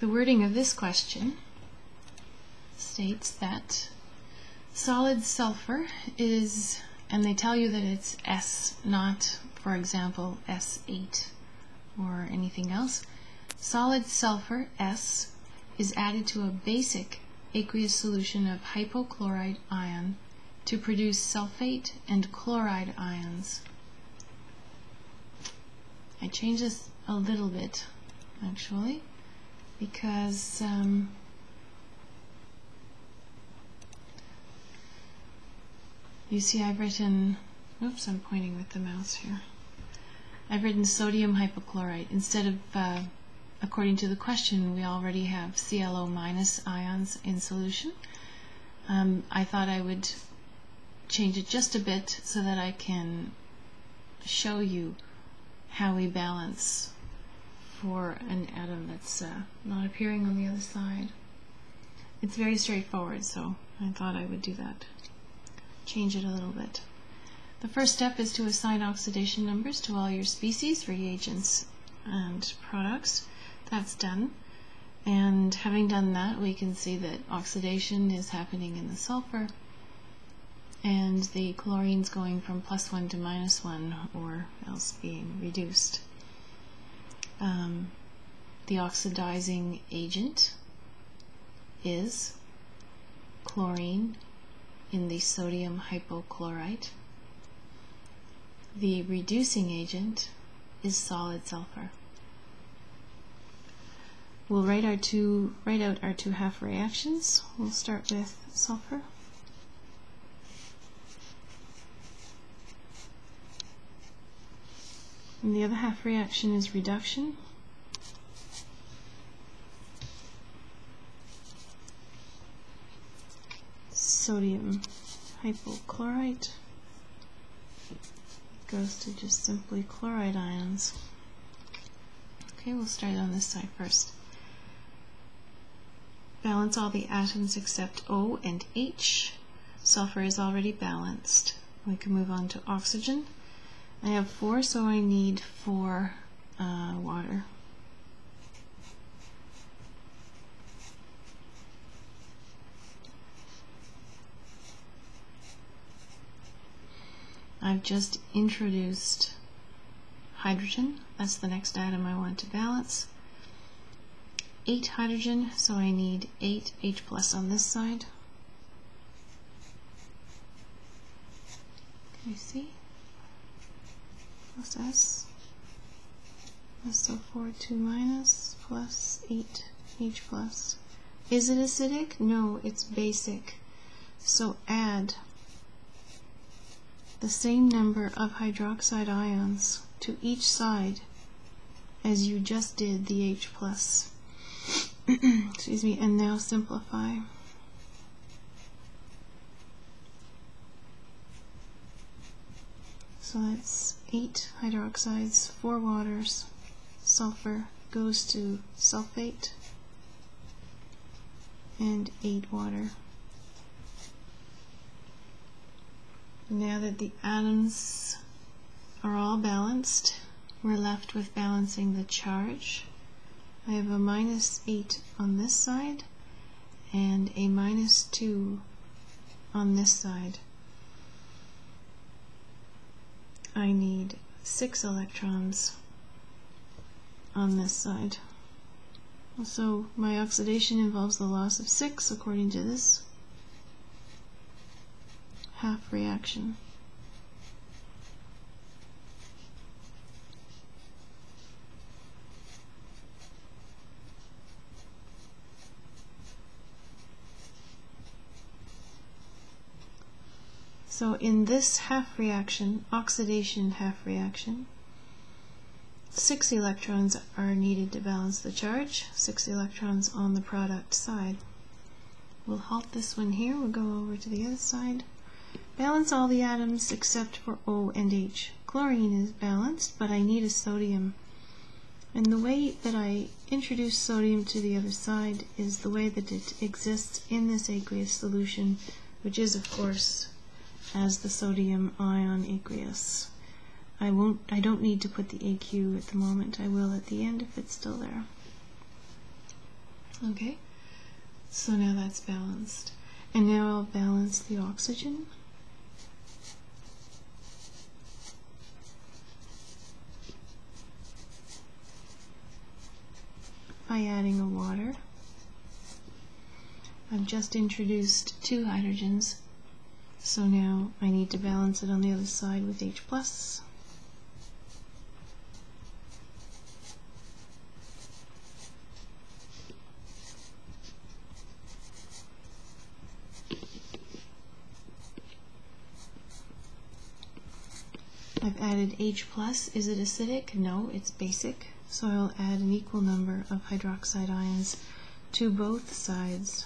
The wording of this question states that solid sulfur is, and they tell you that it's S, not, for example, S8 or anything else. Solid sulfur, S, is added to a basic aqueous solution of hypochlorite ion to produce sulfate and chloride ions. I changed this a little bit, actually, because um, you see I've written, oops, I'm pointing with the mouse here. I've written sodium hypochlorite instead of, uh, according to the question, we already have ClO minus ions in solution. Um, I thought I would change it just a bit so that I can show you how we balance for an atom that's uh, not appearing on the other side. It's very straightforward, so I thought I would do that. Change it a little bit. The first step is to assign oxidation numbers to all your species, reagents, and products. That's done. And having done that, we can see that oxidation is happening in the sulfur, and the chlorine's going from plus 1 to minus 1, or else being reduced. Um, the oxidizing agent is chlorine in the sodium hypochlorite. The reducing agent is solid sulfur. We'll write our two write out our two half reactions. We'll start with sulfur. And the other half reaction is reduction. Sodium hypochlorite goes to just simply chloride ions. Okay, we'll start on this side first. Balance all the atoms except O and H. Sulfur is already balanced. We can move on to oxygen. I have four, so I need four uh, water. I've just introduced hydrogen. That's the next atom I want to balance. 8 hydrogen, so I need 8 H plus on this side. Can you see? Plus S. SO4 2 minus plus 8 H plus. Is it acidic? No, it's basic. So add the same number of hydroxide ions to each side as you just did the H plus. Excuse me, and now simplify. So that's 8 hydroxides, 4 waters, sulfur goes to sulfate, and 8 water. Now that the atoms are all balanced, we're left with balancing the charge. I have a minus 8 on this side and a minus 2 on this side. I need 6 electrons on this side. So my oxidation involves the loss of 6 according to this half reaction. So in this half reaction, oxidation half reaction, six electrons are needed to balance the charge, six electrons on the product side. We'll halt this one here, we'll go over to the other side. Balance all the atoms except for O and H. Chlorine is balanced, but I need a sodium. And the way that I introduce sodium to the other side is the way that it exists in this aqueous solution, which is, of course, as the sodium ion aqueous. I won't I don't need to put the AQ at the moment. I will at the end if it's still there. Okay, so now that's balanced. And now I'll balance the oxygen. by adding a water. I've just introduced two hydrogens, so now I need to balance it on the other side with H+. plus. I've added H+. plus. Is it acidic? No, it's basic. So I'll add an equal number of hydroxide ions to both sides,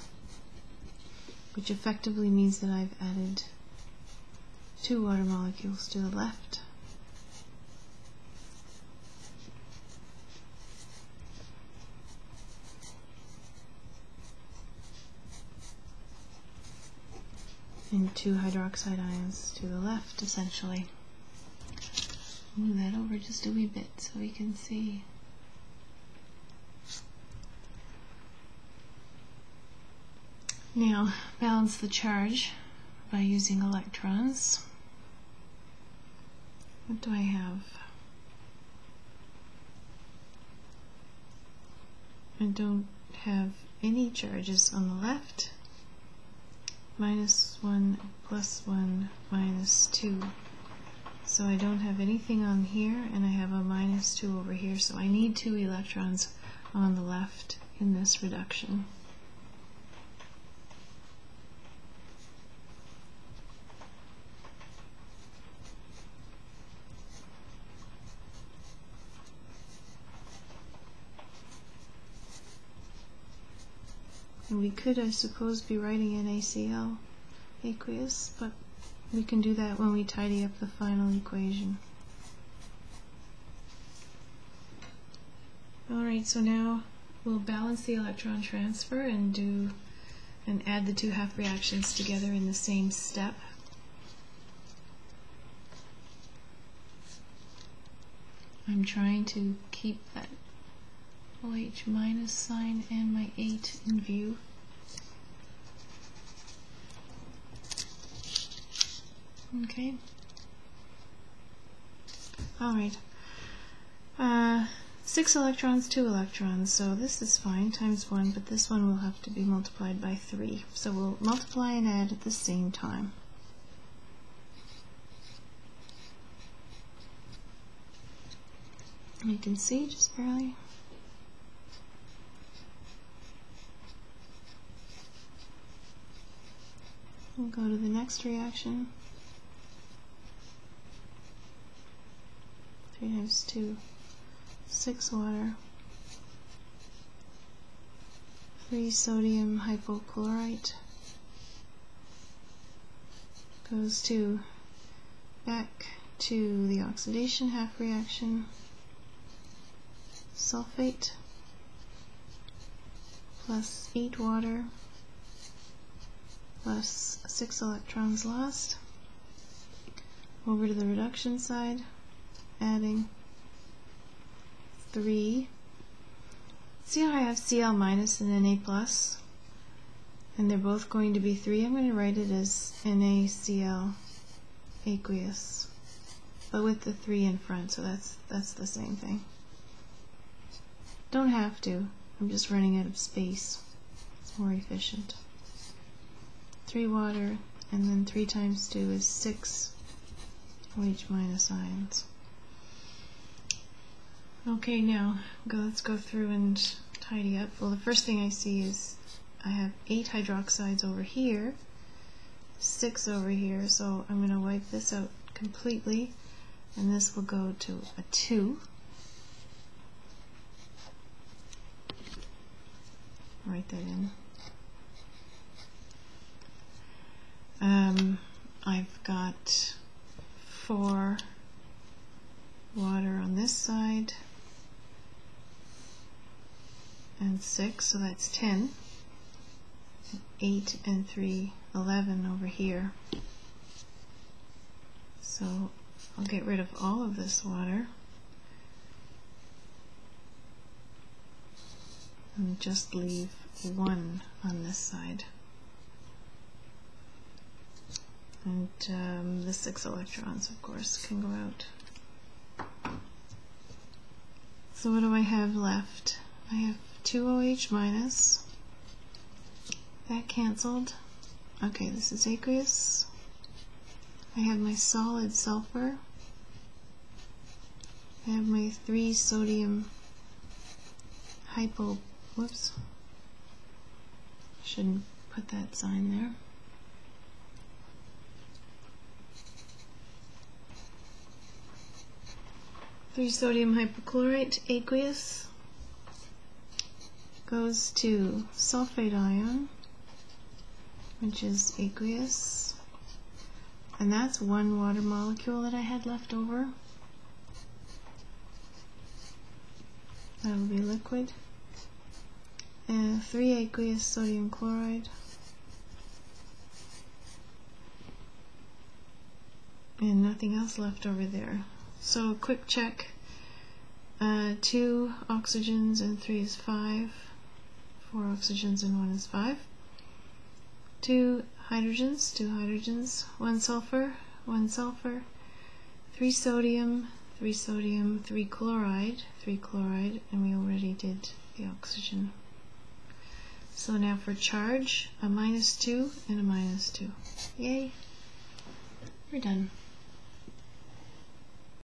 which effectively means that I've added two water molecules to the left. and two hydroxide ions to the left, essentially. Move that over just a wee bit so we can see. Now balance the charge by using electrons. What do I have? I don't have any charges on the left. Minus 1, plus 1, minus 2. So I don't have anything on here, and I have a minus 2 over here, so I need two electrons on the left in this reduction. And we could, I suppose, be writing an ACL aqueous, but we can do that when we tidy up the final equation. Alright, so now we'll balance the electron transfer and do and add the two half reactions together in the same step. I'm trying to keep that OH minus sign and my 8 in view. Okay. Alright. Uh, 6 electrons, 2 electrons, so this is fine, times 1, but this one will have to be multiplied by 3. So we'll multiply and add at the same time. You can see just barely. We'll go to the next reaction. 3 times 2, 6 water, 3 sodium hypochlorite. Goes to back to the oxidation half reaction, sulfate. Plus 8 water plus 6 electrons lost. Over to the reduction side, adding 3. See how I have Cl minus and Na plus? And they're both going to be 3. I'm going to write it as NaCl aqueous, but with the 3 in front, so that's, that's the same thing. Don't have to. I'm just running out of space. It's more efficient. 3 water, and then 3 times 2 is 6 OH minus ions. Okay, now go, let's go through and tidy up. Well, the first thing I see is I have 8 hydroxides over here, 6 over here, so I'm going to wipe this out completely, and this will go to a 2. Write that in. Um, I've got four water on this side and six, so that's 10. Eight and three, 11 over here. So I'll get rid of all of this water and just leave 1 on this side. And um, the six electrons, of course, can go out. So what do I have left? I have 2OH minus. That canceled. Okay, this is aqueous. I have my solid sulfur. I have my 3 sodium hypo, whoops, shouldn't put that sign there. Three sodium hypochlorite aqueous goes to sulfate ion, which is aqueous, and that's one water molecule that I had left over. That'll be liquid. And 3 aqueous sodium chloride. And nothing else left over there. So quick check. Uh, 2 oxygens and 3 is 5. 4 oxygens and 1 is 5. 2 hydrogens, 2 hydrogens, 1 sulfur, 1 sulfur, 3 sodium, 3 sodium, 3 chloride, 3 chloride, and we already did the oxygen. So now for charge, a minus 2 and a minus 2. Yay! We're done.